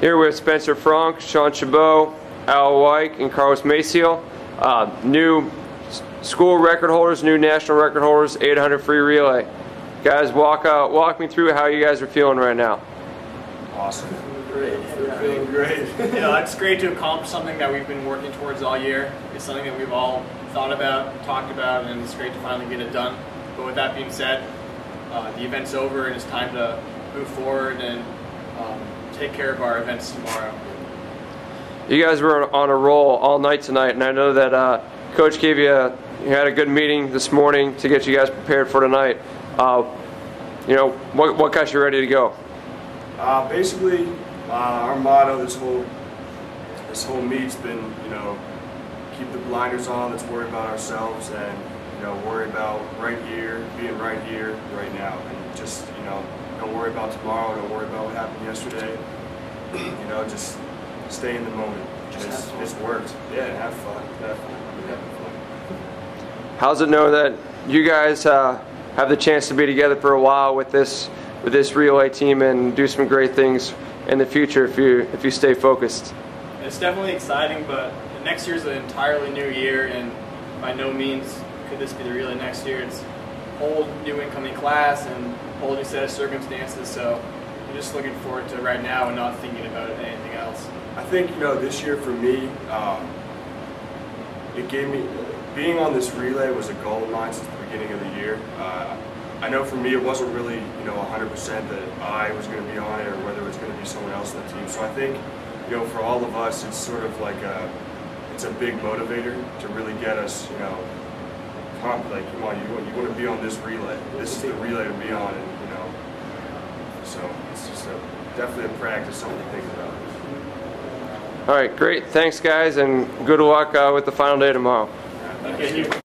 Here with Spencer Franck, Sean Chabot, Al Wyke, and Carlos Maciel. Uh, new school record holders, new national record holders, 800 free relay. Guys, walk out, walk me through how you guys are feeling right now. Awesome. Great. Feeling great. you know, it's great to accomplish something that we've been working towards all year. It's something that we've all thought about, talked about, and it's great to finally get it done. But with that being said, uh, the event's over and it's time to move forward and um, take care of our events tomorrow. You guys were on a roll all night tonight, and I know that uh, Coach gave you, a, you had a good meeting this morning to get you guys prepared for tonight. Uh, you know, what, what got you ready to go? Uh, basically, uh, our motto this whole this whole meet's been, you know, keep the blinders on. Let's worry about ourselves, and you know, worry about right here, being right here, right now, and just you know, don't worry about tomorrow. Don't worry about what happened yesterday. you know, just stay in the moment. Just it's, have it's worked. Yeah, and have fun. Definitely. We're having fun. How's it know that you guys uh, have the chance to be together for a while with this with this relay team and do some great things in the future if you if you stay focused? It's definitely exciting, but next year's an entirely new year, and by no means could this be the relay next year. It's whole new incoming class and whole new set of circumstances. So I'm just looking forward to right now and not thinking about anything else. I think you know this year for me, um, it gave me being on this relay was a goal of mine since the beginning of the year. Uh, I know for me it wasn't really you know 100% that I was going to be on it or whether it was going to be someone else on the team. So I think you know for all of us it's sort of like a it's a big motivator to really get us you know pumped. Like come on, you want you want to be on this relay. This is the relay to be on, and you know. So it's just a, definitely a practice, something to think about. All right, great. Thanks, guys, and good luck uh, with the final day tomorrow. Okay, you.